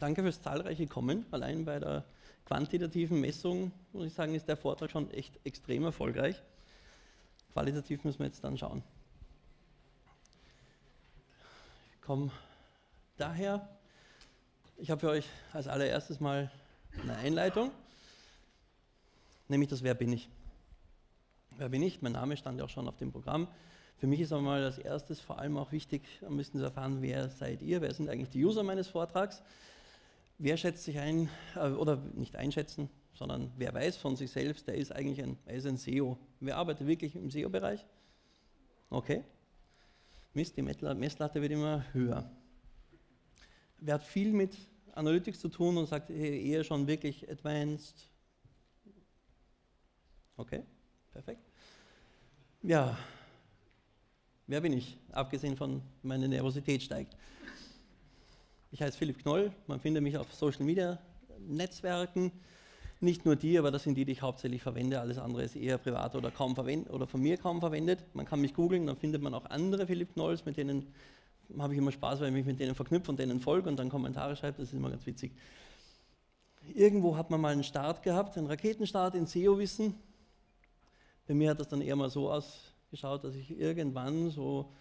danke fürs zahlreiche Kommen. Allein bei der quantitativen Messung, muss ich sagen, ist der Vortrag schon echt extrem erfolgreich. Qualitativ müssen wir jetzt dann schauen. Ich komme daher. Ich habe für euch als allererstes mal eine Einleitung, nämlich das Wer bin ich. Wer bin ich? Mein Name stand ja auch schon auf dem Programm. Für mich ist aber mal als erstes vor allem auch wichtig, am besten zu erfahren, wer seid ihr, wer sind eigentlich die User meines Vortrags, wer schätzt sich ein, äh, oder nicht einschätzen, sondern wer weiß von sich selbst, der ist eigentlich ein, ist ein SEO. Wer arbeitet wirklich im SEO-Bereich? Okay. Mist, die Messlatte wird immer höher. Wer hat viel mit Analytics zu tun und sagt eher schon wirklich advanced? Okay, perfekt. Ja, wer bin ich? Abgesehen von meine Nervosität steigt. Ich heiße Philipp Knoll, man findet mich auf Social Media Netzwerken. Nicht nur die, aber das sind die, die ich hauptsächlich verwende. Alles andere ist eher privat oder kaum oder von mir kaum verwendet. Man kann mich googeln, dann findet man auch andere Philipp Knolls, mit denen habe ich immer Spaß, weil ich mich mit denen verknüpfe und denen folge und dann Kommentare schreibe. Das ist immer ganz witzig. Irgendwo hat man mal einen Start gehabt, einen Raketenstart in SEO-Wissen. Bei mir hat das dann eher mal so ausgeschaut, dass ich irgendwann so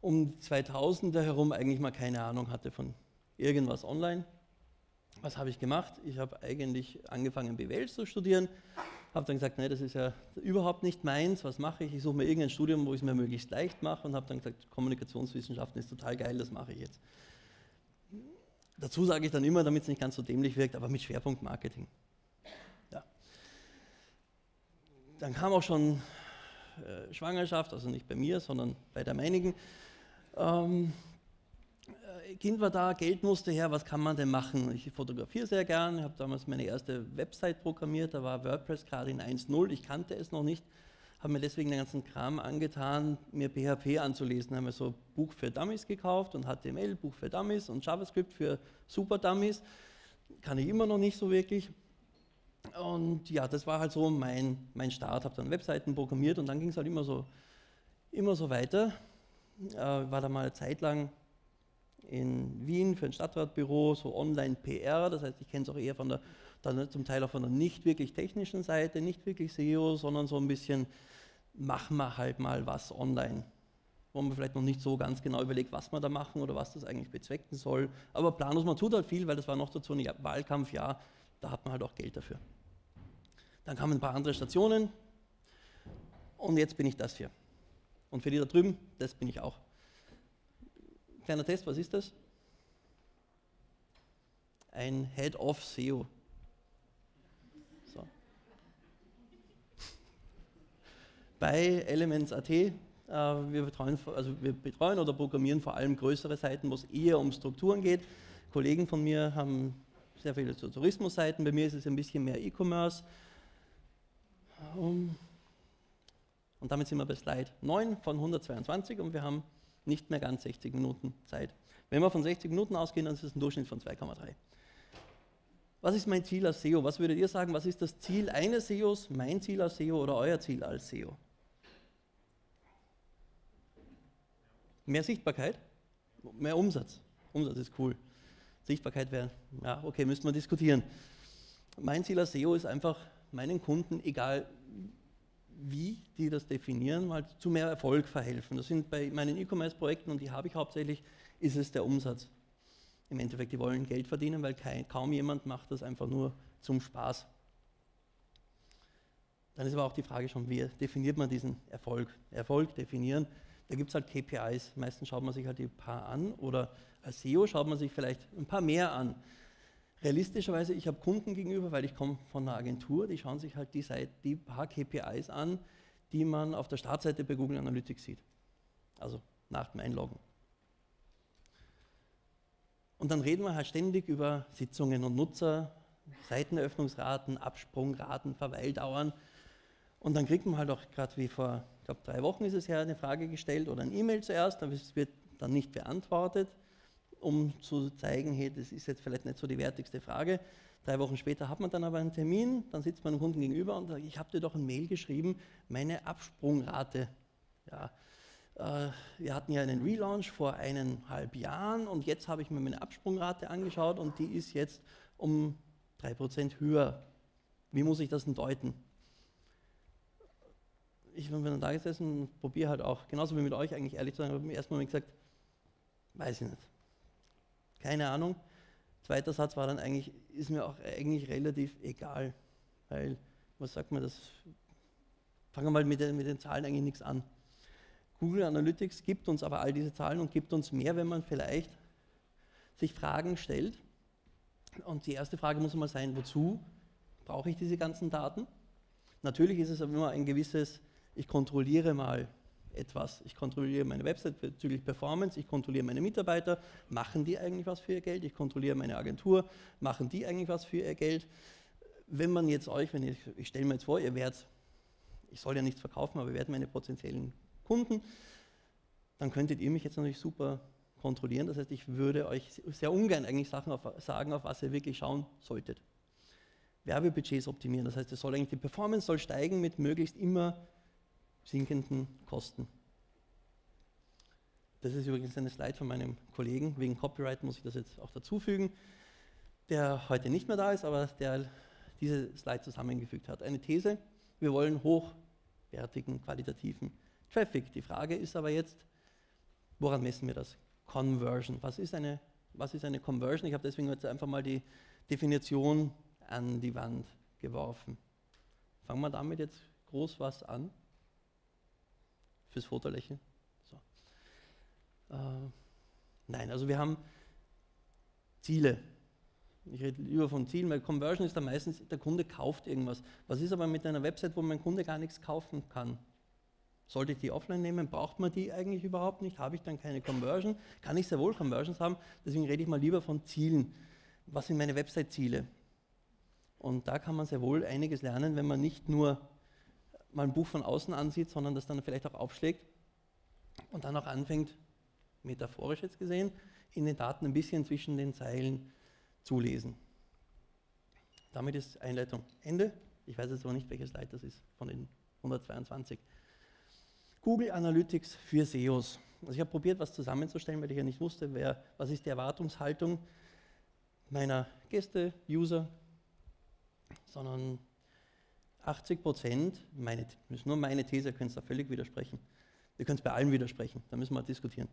um 2000er herum eigentlich mal keine Ahnung hatte von irgendwas online was habe ich gemacht? Ich habe eigentlich angefangen, BWL zu studieren, habe dann gesagt, nee, das ist ja überhaupt nicht meins, was mache ich? Ich suche mir irgendein Studium, wo ich es mir möglichst leicht mache und habe dann gesagt, Kommunikationswissenschaften ist total geil, das mache ich jetzt. Dazu sage ich dann immer, damit es nicht ganz so dämlich wirkt, aber mit Schwerpunkt Marketing. Ja. Dann kam auch schon äh, Schwangerschaft, also nicht bei mir, sondern bei der meinigen. Ähm, Kind war da, Geld musste her, was kann man denn machen? Ich fotografiere sehr gern, ich habe damals meine erste Website programmiert, da war WordPress gerade in 1.0, ich kannte es noch nicht, habe mir deswegen den ganzen Kram angetan, mir PHP anzulesen, habe mir so Buch für Dummies gekauft und HTML, Buch für Dummies und JavaScript für Super Dummies, kann ich immer noch nicht so wirklich. Und ja, das war halt so mein, mein Start, habe dann Webseiten programmiert und dann ging es halt immer so, immer so weiter. Äh, war da mal eine Zeit lang in Wien für ein Stadtratbüro, so Online-PR, das heißt, ich kenne es auch eher von der, dann zum Teil auch von der nicht wirklich technischen Seite, nicht wirklich SEO, sondern so ein bisschen, machen wir halt mal was online. Wo man vielleicht noch nicht so ganz genau überlegt, was wir da machen oder was das eigentlich bezwecken soll. Aber planlos, man tut halt viel, weil das war noch dazu ein Wahlkampfjahr, da hat man halt auch Geld dafür. Dann kamen ein paar andere Stationen und jetzt bin ich das hier. Und für die da drüben, das bin ich auch. Kleiner Test, was ist das? Ein Head-of SEO. So. Bei Elements.at, äh, wir, betreuen, also wir betreuen oder programmieren vor allem größere Seiten, wo es eher um Strukturen geht. Kollegen von mir haben sehr viele so Tourismusseiten, bei mir ist es ein bisschen mehr E-Commerce. Um, und damit sind wir bei Slide 9 von 122 und wir haben nicht mehr ganz 60 Minuten Zeit. Wenn wir von 60 Minuten ausgehen, dann ist es ein Durchschnitt von 2,3. Was ist mein Ziel als SEO? Was würdet ihr sagen, was ist das Ziel eines SEOs, mein Ziel als SEO oder euer Ziel als SEO? Mehr Sichtbarkeit? Mehr Umsatz. Umsatz ist cool. Sichtbarkeit wäre, ja, okay, müssten wir diskutieren. Mein Ziel als SEO ist einfach, meinen Kunden, egal wie die das definieren, mal zu mehr Erfolg verhelfen. Das sind bei meinen E-Commerce-Projekten, und die habe ich hauptsächlich, ist es der Umsatz. Im Endeffekt, die wollen Geld verdienen, weil kein, kaum jemand macht das einfach nur zum Spaß. Dann ist aber auch die Frage schon, wie definiert man diesen Erfolg? Erfolg definieren, da gibt es halt KPIs. Meistens schaut man sich halt die paar an oder als SEO schaut man sich vielleicht ein paar mehr an realistischerweise, ich habe Kunden gegenüber, weil ich komme von einer Agentur, die schauen sich halt die, Seite, die paar KPIs an, die man auf der Startseite bei Google Analytics sieht. Also nach dem Einloggen. Und dann reden wir halt ständig über Sitzungen und Nutzer, Seiteneröffnungsraten, Absprungraten, Verweildauern. Und dann kriegt man halt auch gerade wie vor, ich glaube, drei Wochen ist es ja eine Frage gestellt oder ein E-Mail zuerst, aber es wird dann nicht beantwortet um zu zeigen, hey, das ist jetzt vielleicht nicht so die wertigste Frage. Drei Wochen später hat man dann aber einen Termin, dann sitzt man dem Kunden gegenüber und sagt, ich habe dir doch ein Mail geschrieben, meine Absprungrate ja, Äh, wir hatten ja einen Relaunch vor eineinhalb Jahren und jetzt habe ich mir meine Absprungrate angeschaut und die ist jetzt um 3% höher. Wie muss ich das denn deuten? Ich bin dann da gesessen und probiere halt auch, genauso wie mit euch eigentlich ehrlich zu sein, habe ich mir erstmal gesagt, weiß ich nicht. Keine Ahnung. Zweiter Satz war dann eigentlich, ist mir auch eigentlich relativ egal, weil, was sagt man, das fangen wir mal mit den, mit den Zahlen eigentlich nichts an. Google Analytics gibt uns aber all diese Zahlen und gibt uns mehr, wenn man vielleicht sich Fragen stellt. Und die erste Frage muss mal sein, wozu brauche ich diese ganzen Daten? Natürlich ist es aber immer ein gewisses, ich kontrolliere mal etwas. Ich kontrolliere meine Website bezüglich Performance, ich kontrolliere meine Mitarbeiter, machen die eigentlich was für ihr Geld? Ich kontrolliere meine Agentur, machen die eigentlich was für ihr Geld? Wenn man jetzt euch, wenn ich, ich stelle mir jetzt vor, ihr werdet, ich soll ja nichts verkaufen, aber ihr werdet meine potenziellen Kunden, dann könntet ihr mich jetzt natürlich super kontrollieren. Das heißt, ich würde euch sehr ungern eigentlich Sachen auf, sagen, auf was ihr wirklich schauen solltet. Werbebudgets optimieren, das heißt, es soll eigentlich die Performance soll steigen mit möglichst immer sinkenden Kosten. Das ist übrigens eine Slide von meinem Kollegen. Wegen Copyright muss ich das jetzt auch dazufügen, der heute nicht mehr da ist, aber der diese Slide zusammengefügt hat. Eine These, wir wollen hochwertigen, qualitativen Traffic. Die Frage ist aber jetzt, woran messen wir das? Conversion. Was ist eine, was ist eine Conversion? Ich habe deswegen jetzt einfach mal die Definition an die Wand geworfen. Fangen wir damit jetzt groß was an. Fürs Fotolächeln. So. Äh, nein, also wir haben Ziele. Ich rede lieber von Zielen, weil Conversion ist dann meistens, der Kunde kauft irgendwas. Was ist aber mit einer Website, wo mein Kunde gar nichts kaufen kann? Sollte ich die offline nehmen? Braucht man die eigentlich überhaupt nicht? Habe ich dann keine Conversion? Kann ich sehr wohl Conversions haben? Deswegen rede ich mal lieber von Zielen. Was sind meine Website-Ziele? Und da kann man sehr wohl einiges lernen, wenn man nicht nur mal ein Buch von außen ansieht, sondern das dann vielleicht auch aufschlägt und dann auch anfängt, metaphorisch jetzt gesehen, in den Daten ein bisschen zwischen den Zeilen zu lesen. Damit ist Einleitung Ende. Ich weiß jetzt aber nicht, welches Slide das ist von den 122. Google Analytics für SEOs. Also ich habe probiert, was zusammenzustellen, weil ich ja nicht wusste, wer, was ist die Erwartungshaltung meiner Gäste, User, sondern 80 Prozent, meine, ist nur meine These, ihr könnt da völlig widersprechen. Ihr könnt es bei allen widersprechen, da müssen wir diskutieren.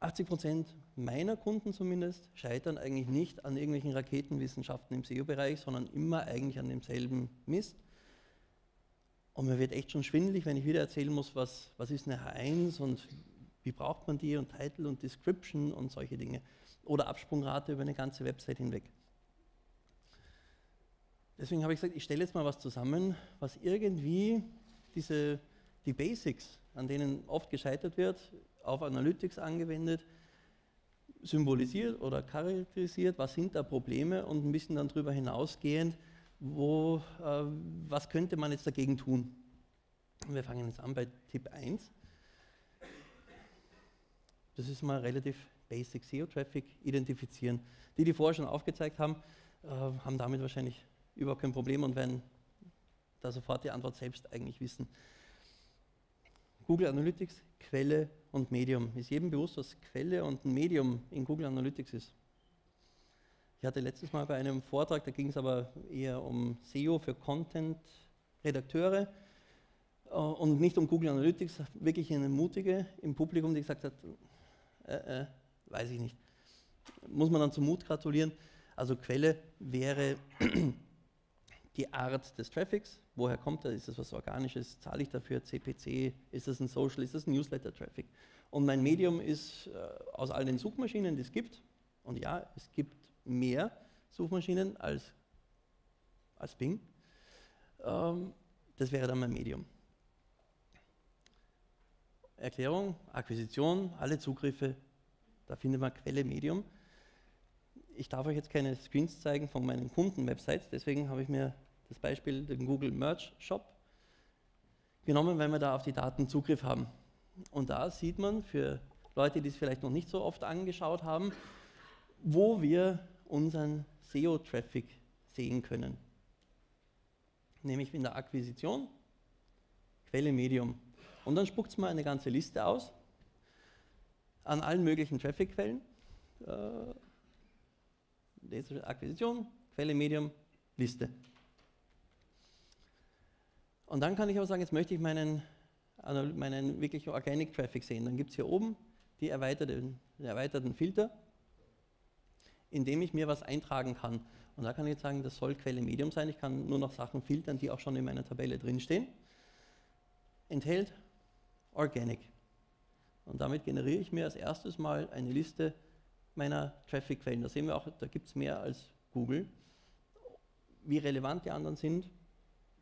80 Prozent meiner Kunden zumindest scheitern eigentlich nicht an irgendwelchen Raketenwissenschaften im SEO-Bereich, sondern immer eigentlich an demselben Mist. Und mir wird echt schon schwindelig, wenn ich wieder erzählen muss, was, was ist eine H1 und wie braucht man die und Title und Description und solche Dinge. Oder Absprungrate über eine ganze Website hinweg. Deswegen habe ich gesagt, ich stelle jetzt mal was zusammen, was irgendwie diese, die Basics, an denen oft gescheitert wird, auf Analytics angewendet, symbolisiert oder charakterisiert, was sind da Probleme und ein bisschen dann darüber hinausgehend, wo, äh, was könnte man jetzt dagegen tun? Wir fangen jetzt an bei Tipp 1. Das ist mal relativ basic SEO-Traffic identifizieren. Die, die vorher schon aufgezeigt haben, äh, haben damit wahrscheinlich überhaupt kein Problem und werden da sofort die Antwort selbst eigentlich wissen. Google Analytics, Quelle und Medium. Ist jedem bewusst, was Quelle und Medium in Google Analytics ist? Ich hatte letztes Mal bei einem Vortrag, da ging es aber eher um SEO für Content-Redakteure äh, und nicht um Google Analytics, wirklich eine mutige im Publikum, die gesagt hat, äh, äh, weiß ich nicht. Muss man dann zum Mut gratulieren. Also Quelle wäre die Art des Traffics. Woher kommt er? Ist das was Organisches? Zahle ich dafür CPC? Ist das ein Social? Ist das ein Newsletter-Traffic? Und mein Medium ist äh, aus all den Suchmaschinen, die es gibt. Und ja, es gibt mehr Suchmaschinen als, als Bing. Ähm, das wäre dann mein Medium. Erklärung, Akquisition, alle Zugriffe, da findet man Quelle Medium. Ich darf euch jetzt keine Screens zeigen von meinen Kunden-Websites, deswegen habe ich mir das Beispiel den Google Merch Shop genommen, weil wir da auf die Daten Zugriff haben. Und da sieht man für Leute, die es vielleicht noch nicht so oft angeschaut haben, wo wir unseren SEO-Traffic sehen können. Nämlich in der Akquisition, Quelle Medium. Und dann spuckt es mal eine ganze Liste aus an allen möglichen Traffic-Quellen. Äh, Akquisition, Quelle, Medium, Liste. Und dann kann ich auch sagen, jetzt möchte ich meinen, meinen wirklich Organic Traffic sehen. Dann gibt es hier oben die erweiterten, den erweiterten Filter, in dem ich mir was eintragen kann. Und da kann ich jetzt sagen, das soll Quelle Medium sein. Ich kann nur noch Sachen filtern, die auch schon in meiner Tabelle drinstehen. Enthält Organic. Und damit generiere ich mir als erstes mal eine Liste meiner Traffic-Quellen. Da sehen wir auch, da gibt es mehr als Google. Wie relevant die anderen sind,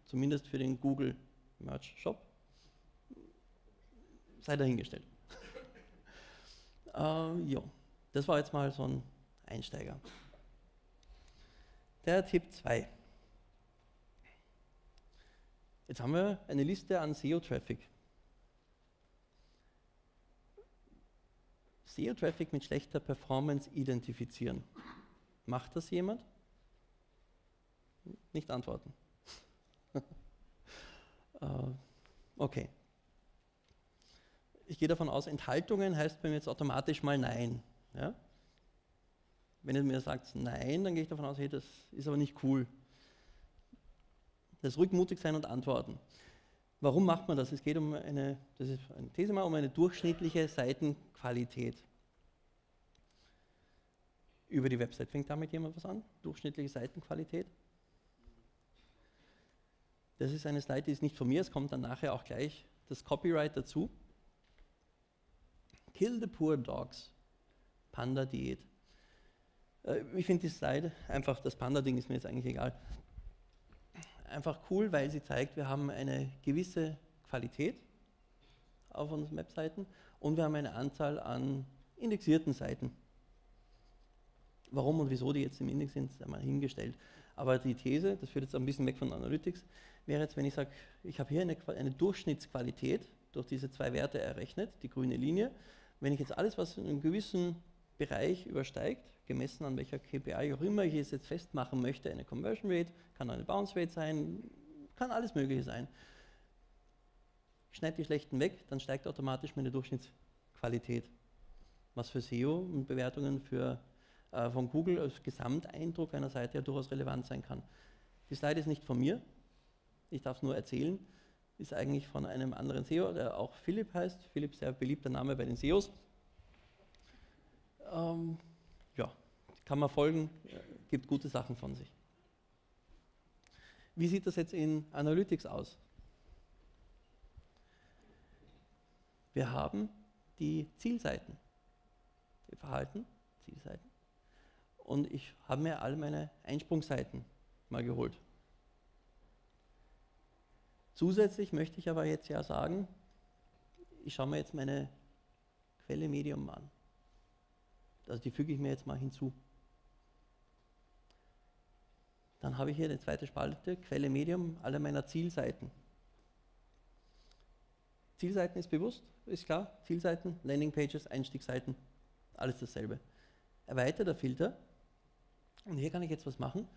zumindest für den Google Merch Shop, sei dahingestellt. äh, jo, das war jetzt mal so ein Einsteiger. Der Tipp 2. Jetzt haben wir eine Liste an SEO-Traffic. SEO-Traffic mit schlechter Performance identifizieren. Macht das jemand? Nicht antworten. Äh, okay. Ich gehe davon aus, Enthaltungen heißt bei mir jetzt automatisch mal Nein. Ja? Wenn ihr mir sagt Nein, dann gehe ich davon aus, hey, das ist aber nicht cool. Das rückmutig sein und antworten. Warum macht man das? Es geht um eine, das ist eine These mal, um eine durchschnittliche Seitenqualität. Über die Website. Fängt damit jemand was an? Durchschnittliche Seitenqualität? Das ist eine Slide, die ist nicht von mir, es kommt dann nachher auch gleich das Copyright dazu. Kill the poor dogs. Panda-Diät. Äh, ich finde die Slide einfach, das Panda-Ding ist mir jetzt eigentlich egal einfach cool, weil sie zeigt, wir haben eine gewisse Qualität auf unseren Webseiten und wir haben eine Anzahl an indexierten Seiten. Warum und wieso die jetzt im Index sind, ist einmal hingestellt. Aber die These, das führt jetzt ein bisschen weg von Analytics, wäre jetzt, wenn ich sage, ich habe hier eine, eine Durchschnittsqualität durch diese zwei Werte errechnet, die grüne Linie. Wenn ich jetzt alles, was in einem gewissen Bereich übersteigt, gemessen an welcher KPI auch immer ich es jetzt festmachen möchte, eine Conversion Rate, kann eine Bounce Rate sein, kann alles Mögliche sein. Ich schneide die schlechten weg, dann steigt automatisch meine Durchschnittsqualität. Was für SEO und Bewertungen für, äh, von Google als Gesamteindruck einer Seite ja durchaus relevant sein kann. Die Slide ist nicht von mir, ich darf es nur erzählen, ist eigentlich von einem anderen SEO, der auch Philipp heißt. Philipp, sehr beliebter Name bei den SEOs. Ähm, ja, kann man folgen, gibt gute Sachen von sich. Wie sieht das jetzt in Analytics aus? Wir haben die Zielseiten, die Verhalten, Zielseiten. Und ich habe mir all meine Einsprungsseiten mal geholt. Zusätzlich möchte ich aber jetzt ja sagen, ich schaue mir jetzt meine Quelle Medium an. Also die füge ich mir jetzt mal hinzu. Dann habe ich hier eine zweite Spalte, Quelle Medium, alle meiner Zielseiten. Zielseiten ist bewusst, ist klar. Zielseiten, Landingpages, Einstiegsseiten, alles dasselbe. Erweiterter Filter. Und hier kann ich jetzt was machen,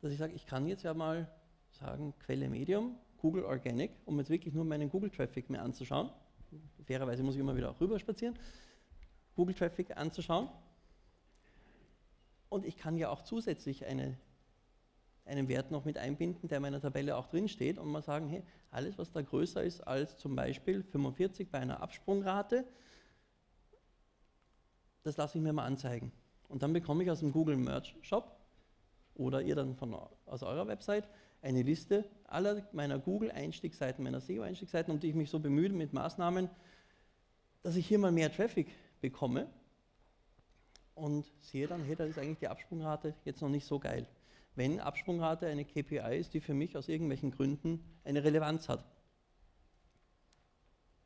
dass ich sage, ich kann jetzt ja mal sagen, Quelle Medium, Google Organic, um jetzt wirklich nur meinen Google-Traffic mir anzuschauen. Fairerweise muss ich immer wieder auch rüber spazieren. Google Traffic anzuschauen. Und ich kann ja auch zusätzlich eine, einen Wert noch mit einbinden, der in meiner Tabelle auch drin steht und mal sagen, hey, alles, was da größer ist als zum Beispiel 45 bei einer Absprungrate, das lasse ich mir mal anzeigen. Und dann bekomme ich aus dem Google Merch Shop oder ihr dann von, aus eurer Website eine Liste aller meiner Google-Einstiegsseiten, meiner SEO-Einstiegsseiten, um die ich mich so bemühe mit Maßnahmen, dass ich hier mal mehr Traffic bekomme und sehe dann, hey, da ist eigentlich die Absprungrate jetzt noch nicht so geil. Wenn Absprungrate eine KPI ist, die für mich aus irgendwelchen Gründen eine Relevanz hat.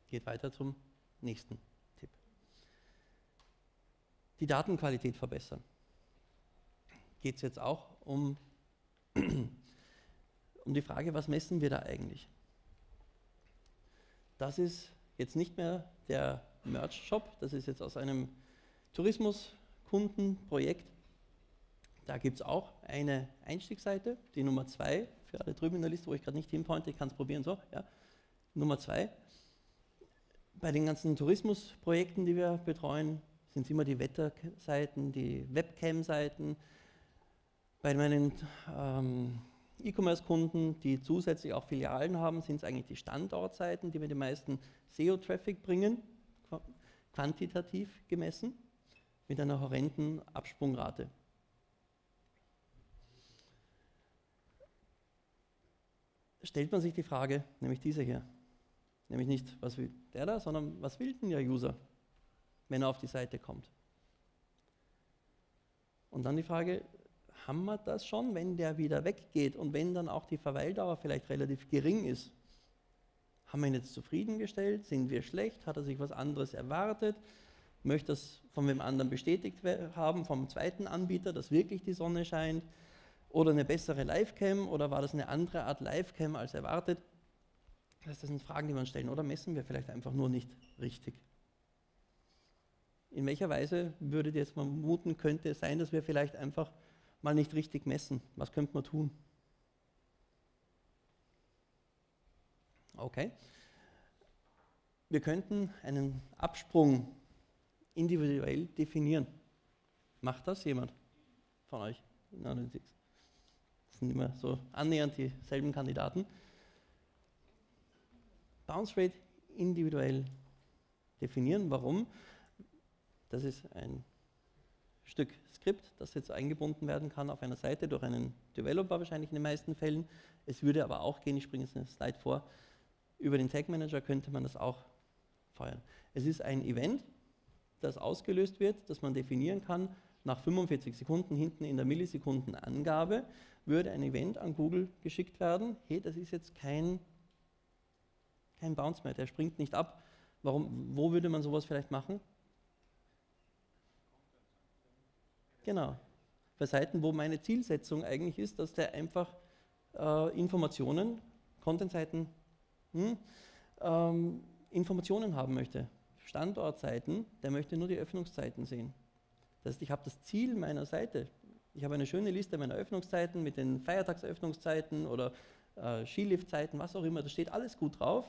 Geht weiter zum nächsten Tipp. Die Datenqualität verbessern. Geht es jetzt auch um, um die Frage, was messen wir da eigentlich? Das ist jetzt nicht mehr der Merch-Shop. Das ist jetzt aus einem Tourismuskundenprojekt. Da gibt es auch eine Einstiegsseite, die Nummer 2, für alle drüben in der Liste, wo ich gerade nicht hinpointe, ich kann es probieren so. Ja. Nummer 2. Bei den ganzen Tourismusprojekten, die wir betreuen, sind es immer die Wetterseiten, die Webcam-Seiten. Bei meinen ähm, E-Commerce-Kunden, die zusätzlich auch Filialen haben, sind es eigentlich die Standortseiten, die mir den meisten SEO-Traffic bringen, quantitativ gemessen, mit einer horrenden Absprungrate. Stellt man sich die Frage, nämlich diese hier, nämlich nicht, was will der da, sondern was will denn der User, wenn er auf die Seite kommt? Und dann die Frage, haben wir das schon, wenn der wieder weggeht und wenn dann auch die Verweildauer vielleicht relativ gering ist? Haben wir ihn jetzt zufriedengestellt? Sind wir schlecht? Hat er sich was anderes erwartet? Möchte das von wem anderen bestätigt haben, vom zweiten Anbieter, dass wirklich die Sonne scheint? Oder eine bessere Livecam? Oder war das eine andere Art Livecam als erwartet? Das sind Fragen, die uns stellen. Oder messen wir vielleicht einfach nur nicht richtig? In welcher Weise würdet ihr jetzt vermuten, könnte es sein, dass wir vielleicht einfach mal nicht richtig messen. Was könnte man tun? Okay. Wir könnten einen Absprung individuell definieren. Macht das jemand von euch in? Das sind immer so annähernd dieselben Kandidaten. Bounce Rate individuell definieren. Warum? Das ist ein Stück Skript, das jetzt eingebunden werden kann auf einer Seite durch einen Developer wahrscheinlich in den meisten Fällen. Es würde aber auch gehen, ich springe jetzt eine Slide vor, über den Tag Manager könnte man das auch feuern. Es ist ein Event, das ausgelöst wird, das man definieren kann. Nach 45 Sekunden hinten in der Millisekundenangabe würde ein Event an Google geschickt werden. Hey, das ist jetzt kein, kein Bounce mehr, der springt nicht ab. Warum, wo würde man sowas vielleicht machen? Genau. Bei Seiten, wo meine Zielsetzung eigentlich ist, dass der einfach äh, Informationen, Content-Seiten, hm, ähm, Informationen haben möchte. Standortseiten, der möchte nur die Öffnungszeiten sehen. Das heißt, ich habe das Ziel meiner Seite. Ich habe eine schöne Liste meiner Öffnungszeiten mit den Feiertagsöffnungszeiten oder äh, Skiliftzeiten, was auch immer. Da steht alles gut drauf.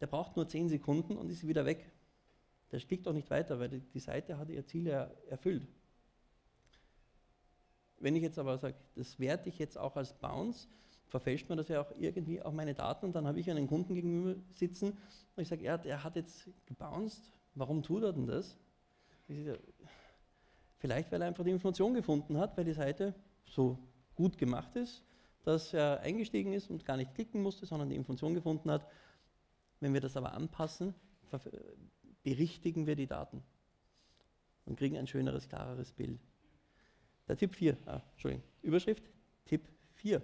Der braucht nur 10 Sekunden und ist wieder weg. Der klickt auch nicht weiter, weil die, Seite hat ihr Ziel ja erfüllt. Wenn ich jetzt aber sage, das werte ich jetzt auch als Bounce, verfälscht man das ja auch irgendwie auf meine Daten und dann habe ich einen Kunden gegenüber sitzen und ich sage, ja, der hat jetzt gebounced, warum tut er denn das? Vielleicht, weil er einfach die Information gefunden hat, weil die Seite so gut gemacht ist, dass er eingestiegen ist und gar nicht klicken musste, sondern die Information gefunden hat. Wenn wir das aber anpassen, berichtigen wir die Daten und kriegen ein schöneres, klareres Bild. Der Tipp 4, ah, Entschuldigung, Überschrift, Tipp 4.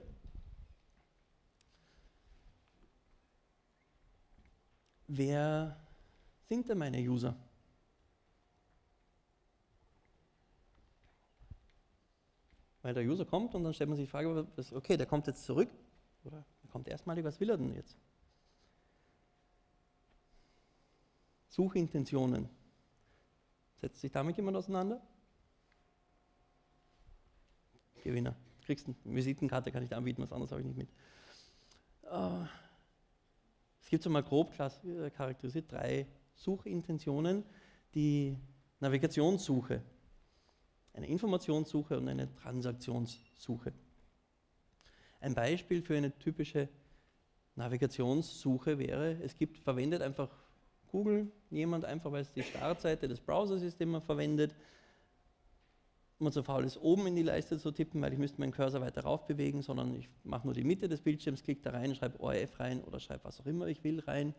Wer sind denn meine User? Weil der User kommt und dann stellt man sich die Frage, okay, der kommt jetzt zurück oder er kommt erstmalig, was will er denn jetzt? Suchintentionen. Setzt sich damit jemand auseinander? Gewinner. Kriegst eine Visitenkarte, kann ich dir anbieten, was anderes habe ich nicht mit. Uh, es gibt so mal grob äh, charakterisiert drei Suchintentionen. Die Navigationssuche, eine Informationssuche und eine Transaktionssuche. Ein Beispiel für eine typische Navigationssuche wäre, es gibt, verwendet einfach Google, jemand einfach, weil es die Startseite des Browsers ist, den man verwendet, man so faul ist, oben in die Leiste zu tippen, weil ich müsste meinen Cursor weiter rauf bewegen, sondern ich mache nur die Mitte des Bildschirms, klicke da rein, schreibe ORF rein oder schreibe was auch immer ich will rein,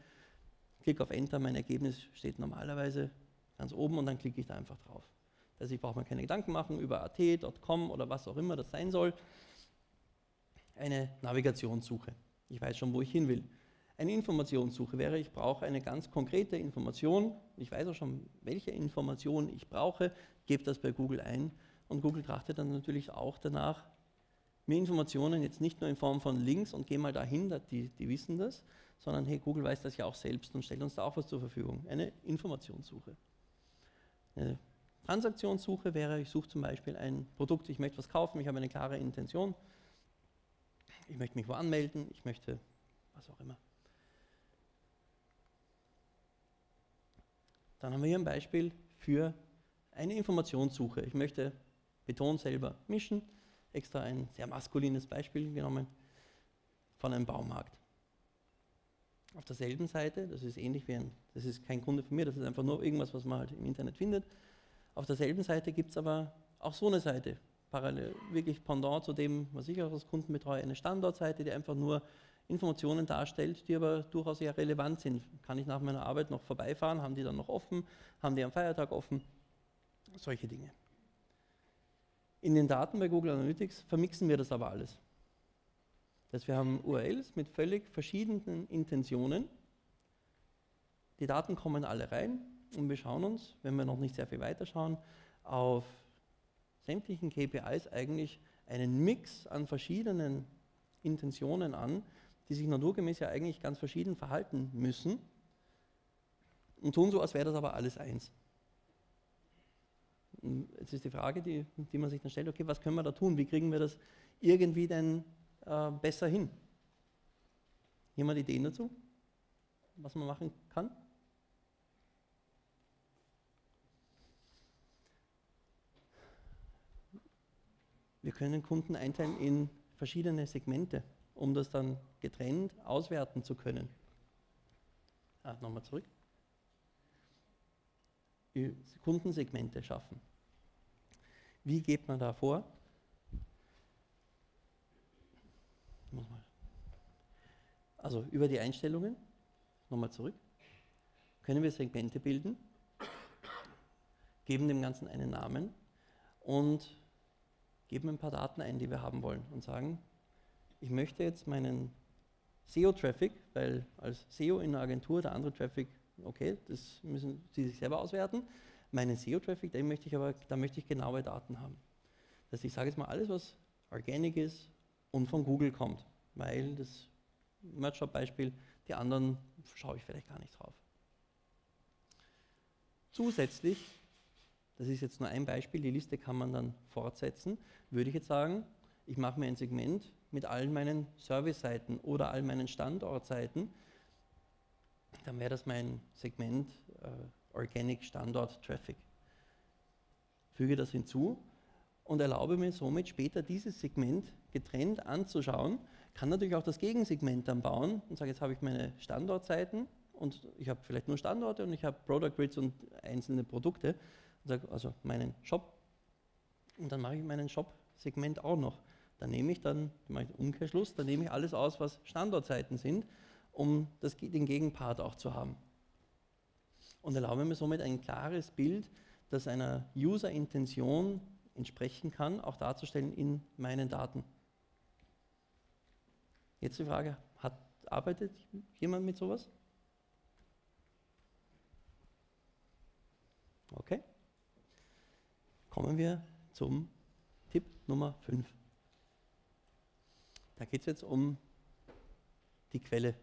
klicke auf Enter, mein Ergebnis steht normalerweise ganz oben und dann klicke ich da einfach drauf. Also ich brauche mir keine Gedanken machen über at.com oder was auch immer das sein soll. Eine Navigationssuche. Ich weiß schon, wo ich hin will. Eine Informationssuche wäre, ich brauche eine ganz konkrete Information. Ich weiß auch schon, welche Information ich brauche, gebe das bei Google ein und Google trachtet dann natürlich auch danach, mir Informationen jetzt nicht nur in Form von Links und geh mal dahin, die, die wissen das, sondern hey, Google weiß das ja auch selbst und stellt uns da auch was zur Verfügung. Eine Informationssuche. Eine Transaktionssuche wäre, ich suche zum Beispiel ein Produkt, ich möchte was kaufen, ich habe eine klare Intention, ich möchte mich wo anmelden, ich möchte was auch immer. Dann haben wir hier ein Beispiel für eine Informationssuche. Ich möchte Beton selber mischen, extra ein sehr maskulines Beispiel genommen von einem Baumarkt. Auf derselben Seite, das ist ähnlich wie ein, das ist kein Kunde von mir, das ist einfach nur irgendwas, was man halt im Internet findet. Auf derselben Seite gibt es aber auch so eine Seite, parallel, wirklich pendant zu dem, was ich auch als Kunden betreue, eine Standortseite, die einfach nur Informationen darstellt, die aber durchaus sehr relevant sind. Kann ich nach meiner Arbeit noch vorbeifahren? Haben die dann noch offen? Haben die am Feiertag offen? Solche Dinge. In den Daten bei Google Analytics vermixen wir das aber alles. Das heißt, wir haben URLs mit völlig verschiedenen Intentionen. Die Daten kommen alle rein und wir schauen uns, wenn wir noch nicht sehr viel weiter schauen, auf sämtlichen KPIs eigentlich einen Mix an verschiedenen Intentionen an, die sich naturgemäß ja eigentlich ganz verschieden verhalten müssen und tun so, als wäre das aber alles eins. Jetzt ist die Frage, die, die man sich dann stellt, okay, was können wir da tun? Wie kriegen wir das irgendwie denn äh, besser hin? Jemand Ideen dazu, was man machen kann? Wir können Kunden einteilen in verschiedene Segmente, um das dann getrennt auswerten zu können. Ah, Nochmal zurück. Kundensegmente schaffen. Wie geht man da vor? Also über die Einstellungen, nochmal zurück, können wir Segmente bilden, geben dem Ganzen einen Namen und geben ein paar Daten ein, die wir haben wollen und sagen, ich möchte jetzt meinen SEO-Traffic, weil als SEO in einer Agentur der andere Traffic, okay, das müssen Sie sich selber auswerten. Meinen SEO-Traffic, den möchte ich aber, da möchte ich genaue Daten haben. Das heißt, ich sage jetzt mal alles, was organic ist und von Google kommt, weil das Merch-Shop-Beispiel, die anderen schaue ich vielleicht gar nicht drauf. Zusätzlich, das ist jetzt nur ein Beispiel, die Liste kann man dann fortsetzen, würde ich jetzt sagen, ich mache mir ein Segment mit all meinen Service-Seiten oder all meinen Standortseiten, dann wäre das mein Segment äh, Organic Standort Traffic. Füge das hinzu und erlaube mir somit später dieses Segment getrennt anzuschauen, kann natürlich auch das Gegensegment dann bauen und sage, jetzt habe ich meine Standortseiten und ich habe vielleicht nur Standorte und ich habe Product Grids und einzelne Produkte, also meinen Shop und dann mache ich meinen Shop-Segment auch noch. Dann nehme ich dann, mache ich Umkehrschluss, dann nehme ich alles aus, was Standortseiten sind, um das, den Gegenpart auch zu haben. Und erlaube mir somit ein klares Bild, das einer User-Intention entsprechen kann, auch darzustellen in meinen Daten. Jetzt die Frage, hat, arbeitet jemand mit sowas? Okay. Kommen wir zum Tipp Nummer 5. Da geht es jetzt um die Quelle.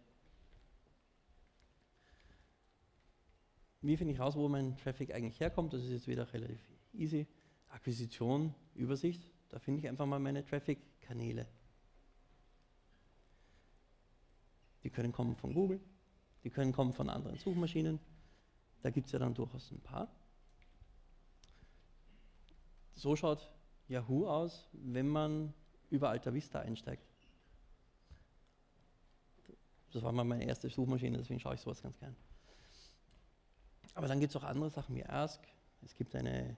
Wie finde ich raus, wo mein Traffic eigentlich herkommt? Das ist jetzt wieder relativ easy. Akquisition, Übersicht. Da finde ich einfach mal meine Traffic-Kanäle. Die können kommen von Google, die können kommen von anderen Suchmaschinen. Da gibt es ja dann durchaus ein paar. So schaut Yahoo aus, wenn man über Alta Vista einsteigt. Das war mal meine erste Suchmaschine, deswegen schaue ich sowas ganz gern. Aber dann gibt es auch andere Sachen wie Ask. Es gibt eine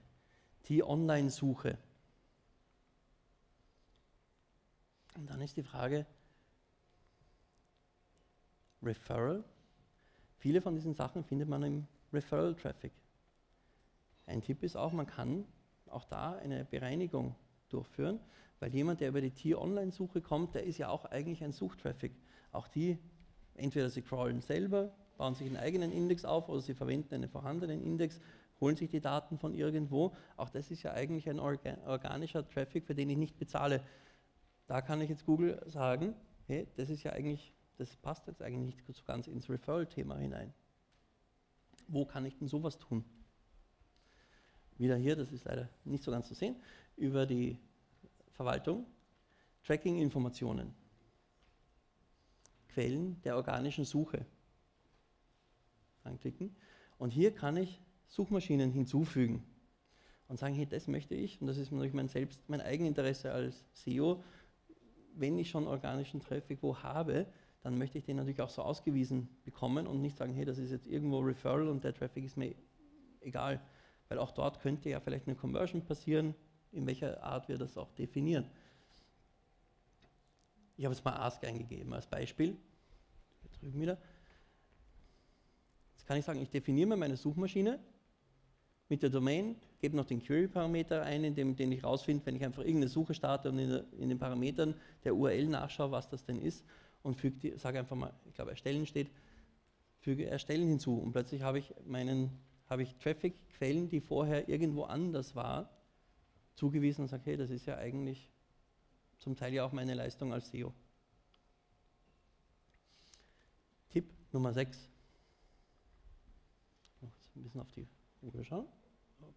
T-Online-Suche. Und dann ist die Frage, Referral. Viele von diesen Sachen findet man im Referral-Traffic. Ein Tipp ist auch, man kann auch da eine Bereinigung durchführen, weil jemand, der über die T-Online-Suche kommt, der ist ja auch eigentlich ein Suchtraffic. Auch die entweder sie crawlen selber, bauen sich einen eigenen Index auf oder sie verwenden einen vorhandenen Index, holen sich die Daten von irgendwo. Auch das ist ja eigentlich ein organischer Traffic, für den ich nicht bezahle. Da kann ich jetzt Google sagen, hey, das ist ja eigentlich, das passt jetzt eigentlich nicht so ganz ins Referral-Thema hinein. Wo kann ich denn sowas tun? Wieder hier, das ist leider nicht so ganz zu sehen, über die Verwaltung, Tracking-Informationen. Quellen der organischen Suche anklicken. Und hier kann ich Suchmaschinen hinzufügen und sagen, hey, das möchte ich und das ist natürlich mein, Selbst, mein Eigeninteresse als SEO. Wenn ich schon organischen Traffic wo habe, dann möchte ich den natürlich auch so ausgewiesen bekommen und nicht sagen, hey, das ist jetzt irgendwo Referral und der Traffic ist mir egal, weil auch dort könnte ja vielleicht eine Conversion passieren, in welcher Art wir das auch definieren. Ich habe jetzt mal Ask eingegeben als Beispiel. Hier drüben wieder. Kann ich sagen, ich definiere mir meine Suchmaschine mit der Domain, gebe noch den Query-Parameter ein, in dem, den ich rausfinde, wenn ich einfach irgendeine Suche starte und in, der, in, den Parametern der URL nachschaue, was das denn ist und sage einfach mal, ich glaube erstellen steht, füge erstellen hinzu und plötzlich habe ich meinen habe ich Traffic-Quellen, die vorher irgendwo anders waren, zugewiesen und sage, hey, das ist ja eigentlich zum Teil ja auch meine Leistung als SEO. Tipp Nummer 6. Ein bisschen auf die Uhr schauen. Okay.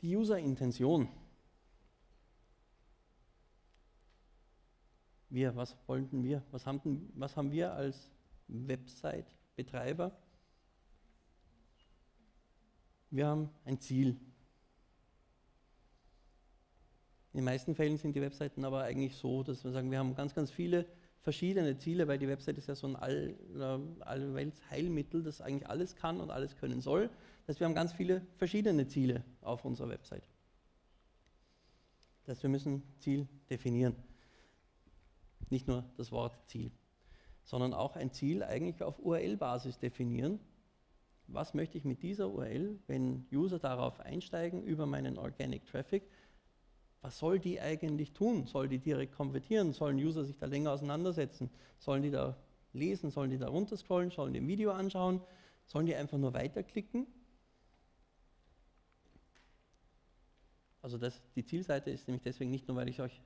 Die User-Intention. Wir, was wollten wir? Was haben, was haben wir als Website-Betreiber? Wir haben ein Ziel. In den meisten Fällen sind die Webseiten aber eigentlich so, dass wir sagen, wir haben ganz, ganz viele verschiedene Ziele, weil die Website ist ja so ein All, das eigentlich alles kann und alles können soll. Das heißt, wir haben ganz viele verschiedene Ziele auf unserer Website. Das heißt, wir müssen Ziel definieren. Nicht nur das Wort Ziel, sondern auch ein Ziel eigentlich auf URL-Basis definieren. Was möchte ich mit dieser URL, wenn User darauf einsteigen über meinen Organic Traffic, was soll die eigentlich tun? Soll die direkt konvertieren? Sollen User sich da länger auseinandersetzen? Sollen die da lesen? Sollen die da runterscrollen? Sollen die ein Video anschauen? Sollen die einfach nur weiterklicken? Also das, die Zielseite ist nämlich deswegen nicht nur, weil ich euch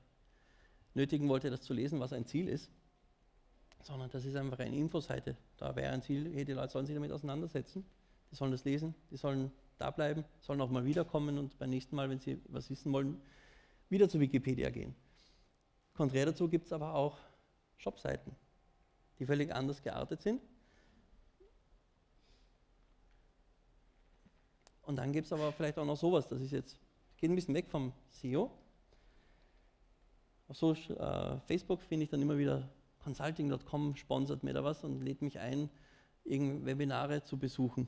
nötigen wollte, das zu lesen, was ein Ziel ist, sondern das ist einfach eine Infoseite. Da wäre ein Ziel, hey, die Leute sollen sich damit auseinandersetzen, die sollen das lesen, die sollen da bleiben, sollen auch mal wiederkommen und beim nächsten Mal, wenn sie was wissen wollen, wieder zu Wikipedia gehen. Konträr dazu gibt es aber auch Shopseiten, die völlig anders geartet sind. Und dann gibt es aber vielleicht auch noch sowas, das ist jetzt, geht ein bisschen weg vom SEO. Auf so, äh, Facebook finde ich dann immer wieder, consulting.com sponsert mir da was und lädt mich ein, Webinare zu besuchen.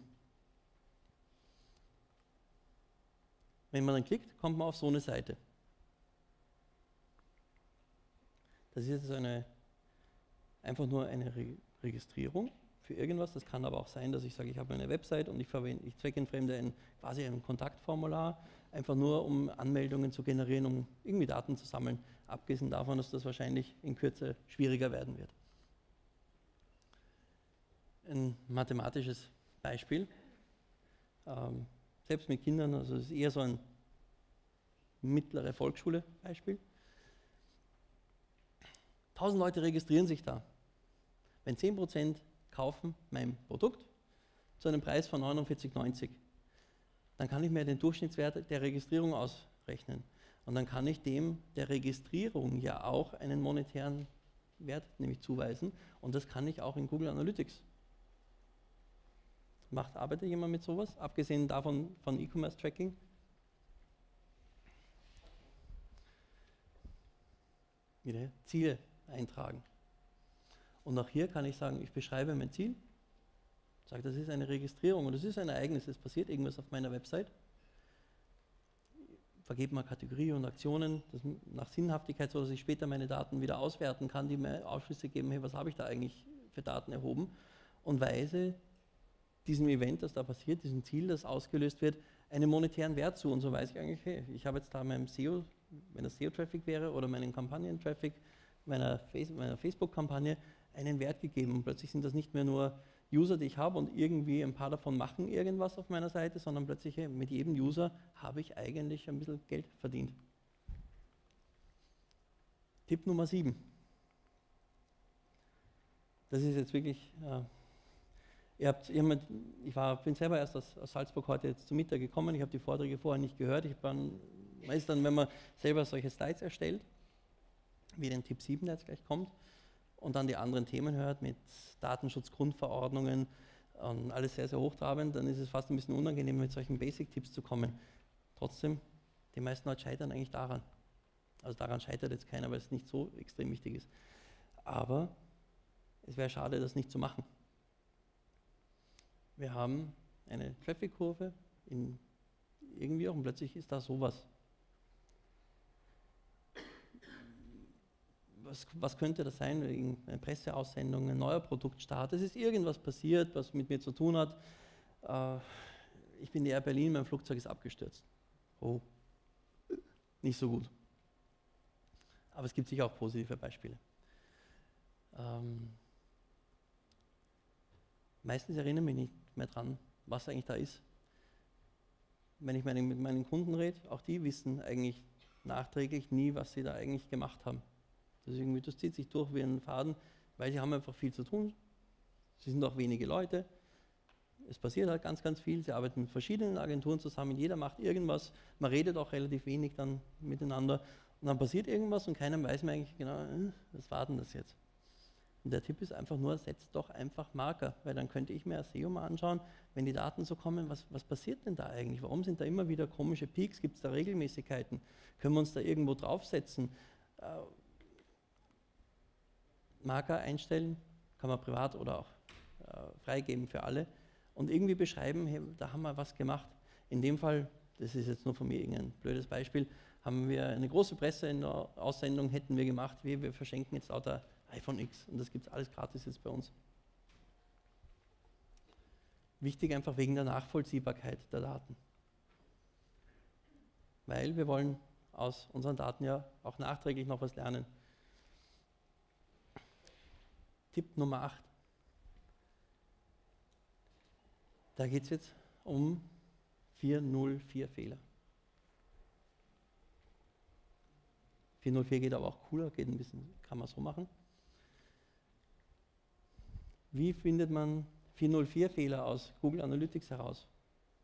Wenn man dann klickt, kommt man auf so eine Seite. Das ist jetzt eine, einfach nur eine Re Registrierung für irgendwas. Das kann aber auch sein, dass ich sage, ich habe eine Website und ich, ich zweckentfremde ein, quasi ein Kontaktformular, einfach nur um Anmeldungen zu generieren, um irgendwie Daten zu sammeln. Abgesehen davon, dass das wahrscheinlich in Kürze schwieriger werden wird. Ein mathematisches Beispiel. Ähm, selbst mit Kindern, also es ist eher so ein mittlere Volksschule-Beispiel. 1000 Leute registrieren sich da. Wenn 10% kaufen mein Produkt zu einem Preis von 49,90, dann kann ich mir den Durchschnittswert der Registrierung ausrechnen. Und dann kann ich dem der Registrierung ja auch einen monetären Wert nämlich zuweisen. Und das kann ich auch in Google Analytics. Macht, arbeitet jemand mit sowas? Abgesehen davon von E-Commerce Tracking? Wieder Ziele eintragen. Und auch hier kann ich sagen, ich beschreibe mein Ziel, sage, das ist eine Registrierung und das ist ein Ereignis, es passiert irgendwas auf meiner Website, vergebe mal Kategorie und Aktionen nach Sinnhaftigkeit, sodass ich später meine Daten wieder auswerten kann, die mir Aufschlüsse geben, hey, was habe ich da eigentlich für Daten erhoben und weise diesem Event, das da passiert, diesem Ziel, das ausgelöst wird, einen monetären Wert zu. Und so weiß ich eigentlich, hey, ich habe jetzt da meinem SEO, wenn das SEO-Traffic wäre oder meinen Kampagnen-Traffic, meiner, meiner Facebook-Kampagne einen Wert gegeben. Und plötzlich sind das nicht mehr nur User, die ich habe und irgendwie ein paar davon machen irgendwas auf meiner Seite, sondern plötzlich mit jedem User habe ich eigentlich ein bisschen Geld verdient. Tipp Nummer 7. Das ist jetzt wirklich, äh, ihr habt, ihr habt, ich war, bin selber erst aus, aus, Salzburg heute jetzt zum Mittag gekommen, ich habe die Vorträge vorher nicht gehört. Ich bin, man ist dann, wenn man selber solche Slides erstellt, wie den Tipp 7, der jetzt gleich kommt, und dann die anderen Themen hört mit Datenschutzgrundverordnungen, und alles sehr, sehr hochtrabend, dann ist es fast ein bisschen unangenehm, mit solchen Basic-Tipps zu kommen. Trotzdem, die meisten Leute scheitern eigentlich daran. Also daran scheitert jetzt keiner, weil es nicht so extrem wichtig ist. Aber es wäre schade, das nicht zu machen. Wir haben eine Traffic-Kurve irgendwie auch und plötzlich ist da sowas. Was, was, könnte das sein? Eine Presseaussendung, ein neuer Produktstart. Es ist irgendwas passiert, was mit mir zu tun hat. Äh, ich bin in Air Berlin, mein Flugzeug ist abgestürzt. Oh, nicht so gut. Aber es gibt sicher auch positive Beispiele. Ähm, meistens erinnere ich mich nicht mehr dran, was eigentlich da ist. Wenn ich meine, mit meinen Kunden rede, auch die wissen eigentlich nachträglich nie, was sie da eigentlich gemacht haben. Das, irgendwie, das zieht sich durch wie ein Faden, weil sie haben einfach viel zu tun. Sie sind auch wenige Leute. Es passiert halt ganz, ganz viel. Sie arbeiten mit verschiedenen Agenturen zusammen. Jeder macht irgendwas. Man redet auch relativ wenig dann miteinander. Und dann passiert irgendwas und keiner weiß mehr eigentlich genau, äh, was war denn das jetzt? Und der Tipp ist einfach nur, setzt doch einfach Marker, weil dann könnte ich mir als SEO mal anschauen, wenn die Daten so kommen, was, was passiert denn da eigentlich? Warum sind da immer wieder komische Peaks? Gibt es da Regelmäßigkeiten? Können wir uns da irgendwo draufsetzen? Marker einstellen, kann man privat oder auch äh, freigeben für alle und irgendwie beschreiben, hey, da haben wir was gemacht. In dem Fall, das ist jetzt nur von mir irgendein blödes Beispiel, haben wir eine große Presseaussendung hätten wir gemacht, wie wir verschenken jetzt lauter iPhone X und das gibt es alles gratis jetzt bei uns. Wichtig einfach wegen der Nachvollziehbarkeit der Daten. Weil wir wollen aus unseren Daten ja auch nachträglich noch was lernen. Tipp Nummer 8. Da geht es jetzt um 404 Fehler. 404 geht aber auch cooler, geht ein bisschen, kann man so machen. Wie findet man 404 Fehler aus Google Analytics heraus?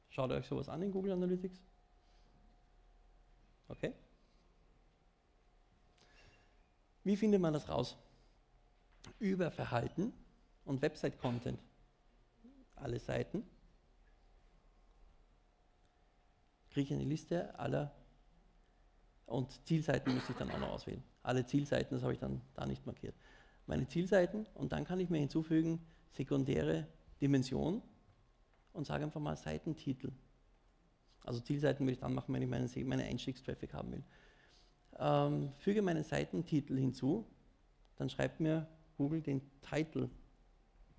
Schaut euch sowas an in Google Analytics. Okay? Wie findet man das raus? Über Verhalten und Website-Content. Alle Seiten. Kriege ich eine Liste aller und Zielseiten müsste ich dann auch noch auswählen. Alle Zielseiten, das habe ich dann da nicht markiert. Meine Zielseiten und dann kann ich mir hinzufügen sekundäre Dimension und sage einfach mal Seitentitel. Also Zielseiten will ich dann machen, wenn ich meine, meine Einstiegstraffic haben will. Ähm, füge meinen Seitentitel hinzu, dann schreibt mir Google den Titel.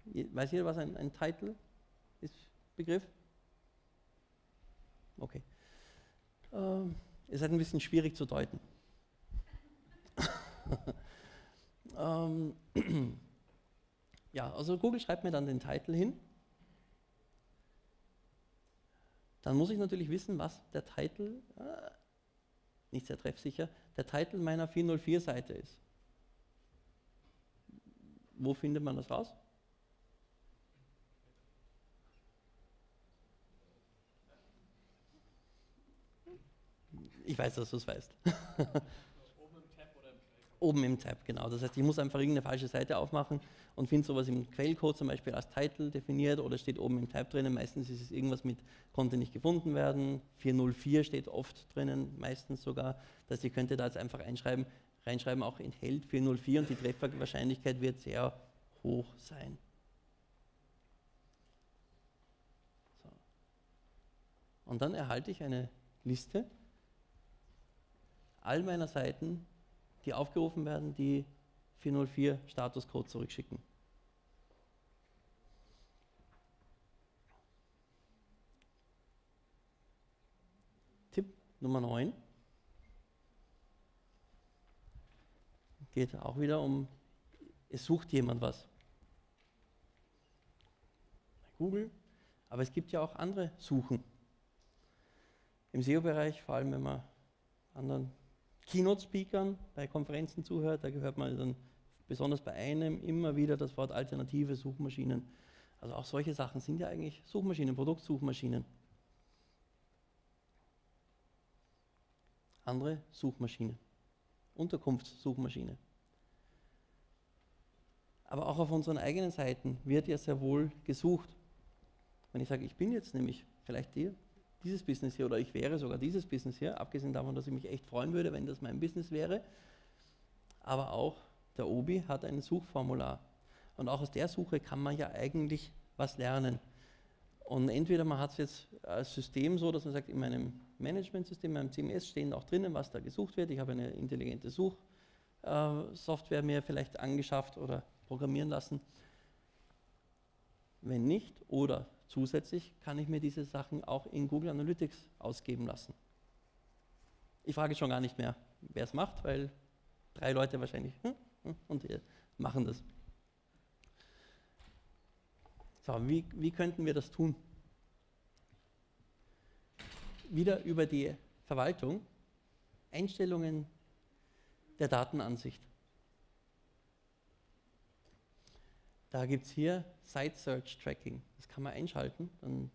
Weiß jeder, was ein, ein Titel ist? Begriff? Okay. Ähm, ist ein bisschen schwierig zu deuten. ähm, ja, also Google schreibt mir dann den Titel hin. Dann muss ich natürlich wissen, was der Titel, äh, nicht sehr treffsicher, der Titel meiner 404-Seite ist. Wo findet man das raus? Ich weiß, dass du es weißt. Oben im Tab oder im Quellcode? Oben im Tab, genau. Das heißt, ich muss einfach irgendeine falsche Seite aufmachen und finde sowas im Quellcode zum Beispiel als Titel definiert oder steht oben im Tab drinnen. Meistens ist es irgendwas mit konnte nicht gefunden werden. 404 steht oft drinnen, meistens sogar. Das heißt, ihr könnt da jetzt einfach einschreiben, reinschreiben, auch enthält 404 und die Trefferwahrscheinlichkeit wird sehr hoch sein. So. Und dann erhalte ich eine Liste all meiner Seiten, die aufgerufen werden, die 404 Statuscode zurückschicken. Tipp Nummer 9 geht auch wieder um, es sucht jemand was. Google, aber es gibt ja auch andere Suchen. Im SEO-Bereich, vor allem wenn man anderen Keynote-Speakern bei Konferenzen zuhört, da gehört man dann besonders bei einem immer wieder das Wort alternative Suchmaschinen. Also auch solche Sachen sind ja eigentlich Suchmaschinen, Produktsuchmaschinen. Andere Suchmaschine, Unterkunftssuchmaschine. Aber auch auf unseren eigenen Seiten wird ja sehr wohl gesucht. Wenn ich sage, ich bin jetzt nämlich vielleicht die, dieses Business hier oder ich wäre sogar dieses Business hier, abgesehen davon, dass ich mich echt freuen würde, wenn das mein Business wäre, aber auch der Obi hat ein Suchformular. Und auch aus der Suche kann man ja eigentlich was lernen. Und entweder man hat es jetzt als System so, dass man sagt, in meinem Managementsystem, in meinem CMS stehen auch drinnen, was da gesucht wird. Ich habe eine intelligente Suchsoftware mir vielleicht angeschafft oder programmieren lassen. Wenn nicht, oder zusätzlich kann ich mir diese Sachen auch in Google Analytics ausgeben lassen. Ich frage schon gar nicht mehr, wer es macht, weil drei Leute wahrscheinlich hm, hm, und machen das. So, wie, wie könnten wir das tun? Wieder über die Verwaltung, Einstellungen der Datenansicht. Da gibt es hier Site Search Tracking. Das kann man einschalten. Dann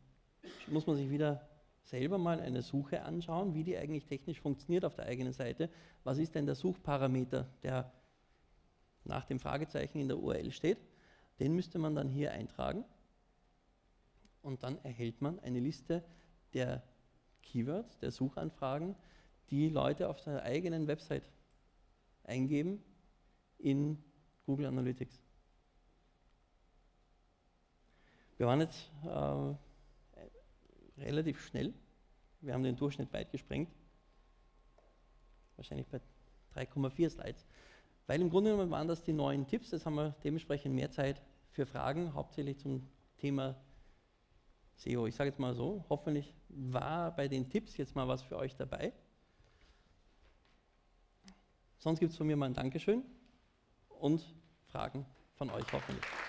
muss man sich wieder selber mal eine Suche anschauen, wie die eigentlich technisch funktioniert auf der eigenen Seite. Was ist denn der Suchparameter, der nach dem Fragezeichen in der URL steht? Den müsste man dann hier eintragen und dann erhält man eine Liste der Keywords, der Suchanfragen, die Leute auf seiner eigenen Website eingeben in Google Analytics. Wir waren jetzt äh, relativ schnell. Wir haben den Durchschnitt weit gesprengt. Wahrscheinlich bei 3,4 Slides. Weil im Grunde genommen waren das die neuen Tipps. Jetzt haben wir dementsprechend mehr Zeit für Fragen, hauptsächlich zum Thema SEO. Ich sage jetzt mal so, hoffentlich war bei den Tipps jetzt mal was für euch dabei. Sonst gibt es von mir mal ein Dankeschön und Fragen von euch hoffentlich.